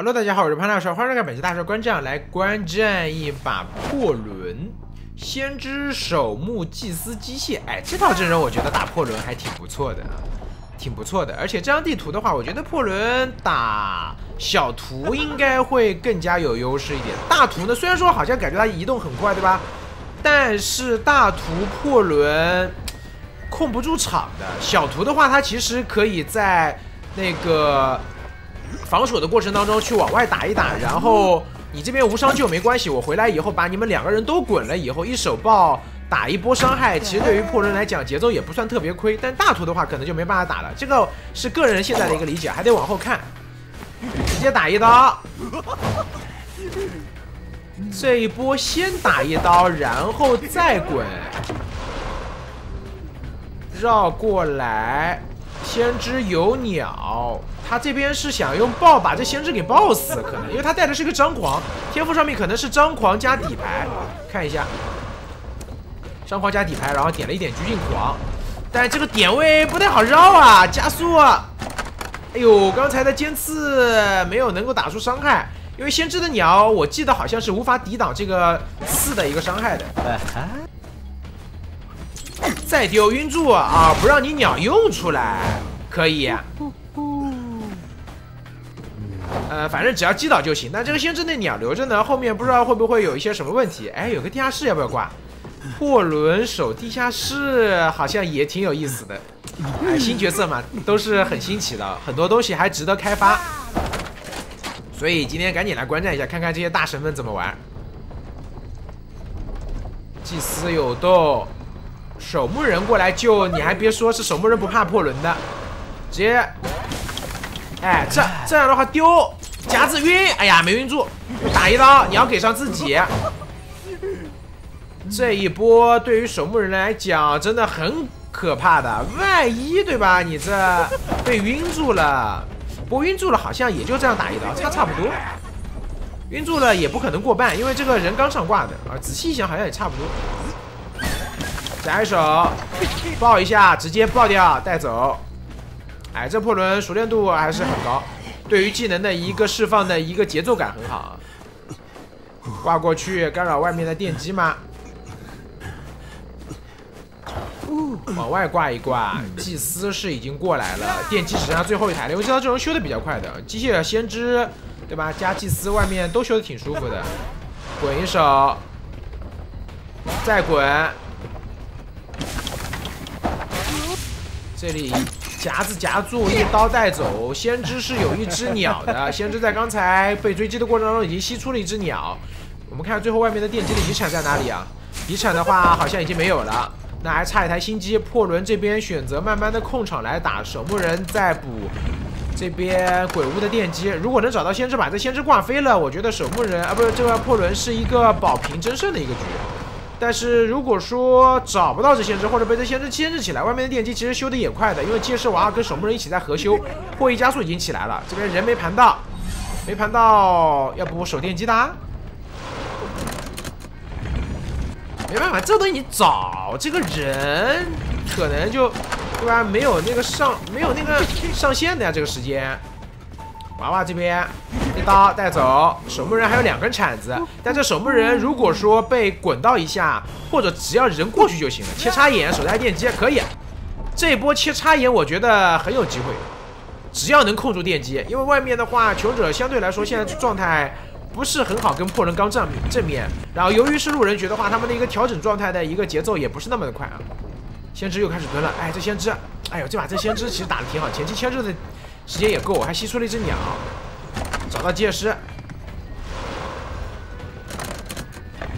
Hello，大家好，我是潘大帅，欢迎来到本期大帅观战，来观战一把破轮先知守墓祭司机械。哎，这套阵容我觉得打破轮还挺不错的，挺不错的。而且这张地图的话，我觉得破轮打小图应该会更加有优势一点。大图呢，虽然说好像感觉它移动很快，对吧？但是大图破轮控不住场的，小图的话，它其实可以在那个。防守的过程当中去往外打一打，然后你这边无伤就没关系。我回来以后把你们两个人都滚了以后，一手爆打一波伤害，其实对于破人来讲节奏也不算特别亏。但大图的话可能就没办法打了，这个是个人现在的一个理解，还得往后看。直接打一刀，这一波先打一刀，然后再滚，绕过来。先知有鸟，他这边是想用爆把这先知给爆死，可能因为他带的是个张狂，天赋上面可能是张狂加底牌，看一下，张狂加底牌，然后点了一点拘禁狂，但这个点位不太好绕啊，加速，哎呦，刚才的尖刺没有能够打出伤害，因为先知的鸟我记得好像是无法抵挡这个刺的一个伤害的。再丢晕住啊！不让你鸟用出来，可以。呃，反正只要击倒就行。那这个先知那鸟留着呢，后面不知道会不会有一些什么问题。哎，有个地下室要不要挂？破轮守地下室好像也挺有意思的。哎，新角色嘛，都是很新奇的，很多东西还值得开发。所以今天赶紧来观战一下，看看这些大神们怎么玩。祭司有洞。守墓人过来救你，还别说是守墓人不怕破轮的，直接，哎，这这样的话丢夹子晕，哎呀没晕住，打一刀你要给上自己，这一波对于守墓人来讲真的很可怕的，万一对吧？你这被晕住了，不晕住了好像也就这样打一刀，差差不多，晕住了也不可能过半，因为这个人刚上挂的啊，仔细一想好像也差不多。夹一手爆一下，直接爆掉带走。哎，这破轮熟练度还是很高，对于技能的一个释放的一个节奏感很好。挂过去干扰外面的电机吗？往外挂一挂，祭司是已经过来了，电机只剩下最后一台了。因为这套阵容修的比较快的，机械先知对吧？加祭司外面都修的挺舒服的。滚一手，再滚。这里夹子夹住，一刀带走。先知是有一只鸟的，先知在刚才被追击的过程当中已经吸出了一只鸟。我们看最后外面的电机的遗产在哪里啊？遗产的话好像已经没有了，那还差一台新机。破轮这边选择慢慢的控场来打，守墓人在补这边鬼屋的电机。如果能找到先知把这先知挂飞了，我觉得守墓人啊不是这个破轮是一个保平争胜的一个局。但是如果说找不到这先知，或者被这先知牵制起来，外面的电机其实修的也快的，因为借尸娃跟守墓人一起在合修，破译加速已经起来了。这边人没盘到，没盘到，要不守电机的？没办法，这东西你找这个人，可能就对吧？没有那个上，没有那个上线的呀，这个时间。娃娃这边一刀带走，守墓人还有两根铲子，但这守墓人如果说被滚到一下，或者只要人过去就行了。切插眼手带电机可以，这一波切插眼我觉得很有机会，只要能控住电机，因为外面的话求者相对来说现在状态不是很好，跟破人刚正正面，然后由于是路人局的话，他们的一个调整状态的一个节奏也不是那么的快啊。先知又开始蹲了，哎，这先知，哎呦，这把这先知其实打的挺好，前期牵制的。时间也够，还吸出了一只鸟，找到机械师，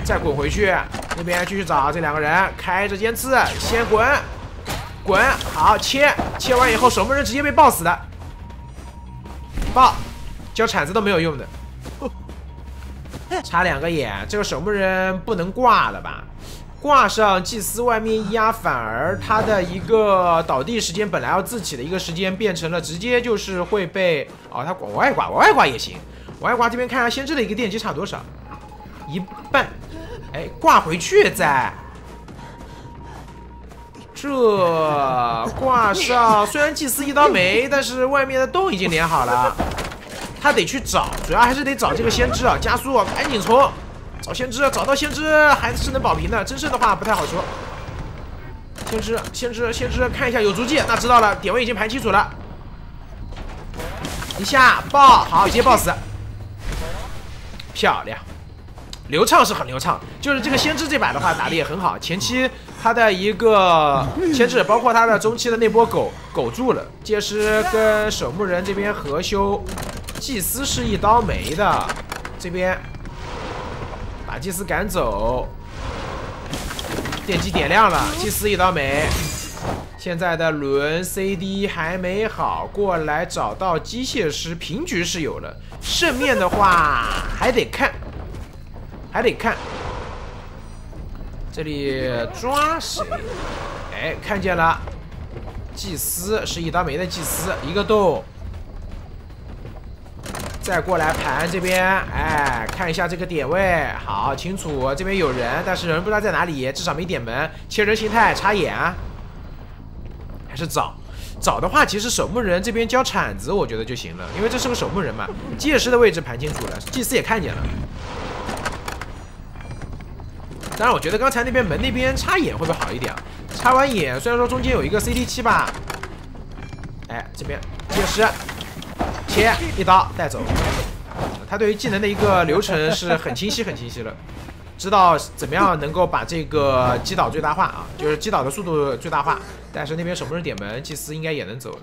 再滚回去那边继续找这两个人，开着尖刺，先滚，滚，好切，切完以后守墓人直接被爆死的，爆，交铲子都没有用的，插两个眼，这个守墓人不能挂了吧？挂上祭司，外面一压，反而他的一个倒地时间本来要自起的一个时间，变成了直接就是会被哦，他往外挂，往外挂也行。往外挂这边看下先知的一个电机差多少？一半。哎，挂回去再。这挂上，虽然祭司一刀没，但是外面的洞已经连好了。他得去找，主要还是得找这个先知啊，加速，赶紧冲，找先知，找到先知还是能保平的，真胜的话不太好说。先知，先知，先知，看一下有足迹，那知道了，点位已经排清楚了。一下爆，好，直接爆死，漂亮，流畅是很流畅，就是这个先知这把的话打的也很好，前期他的一个先知，包括他的中期的那波狗苟住了，届时跟守墓人这边合修，祭司是一刀没的，这边把祭司赶走。电机点亮了，祭司一刀没。现在的轮 CD 还没好，过来找到机械师，平局是有了，胜面的话还得看，还得看。这里抓谁？哎，看见了，祭司是一刀没的祭司，一个洞。再过来盘这边，哎，看一下这个点位，好清楚，这边有人，但是人不知道在哪里，至少没点门。切人形态插眼，还是找找的话，其实守墓人这边交铲子，我觉得就行了，因为这是个守墓人嘛。祭师的位置盘清楚了，祭司也看见了。当然，我觉得刚才那边门那边插眼会不会好一点啊？插完眼，虽然说中间有一个 CD 七吧，哎，这边祭师。切一刀带走，他对于技能的一个流程是很清晰很清晰了，知道怎么样能够把这个击倒最大化啊，就是击倒的速度最大化。但是那边守墓人点门，祭司应该也能走了。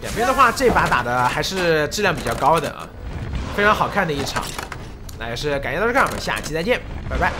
两边的话，这把打的还是质量比较高的啊，非常好看的一场。那也是感谢大家收看，我们下期再见，拜拜。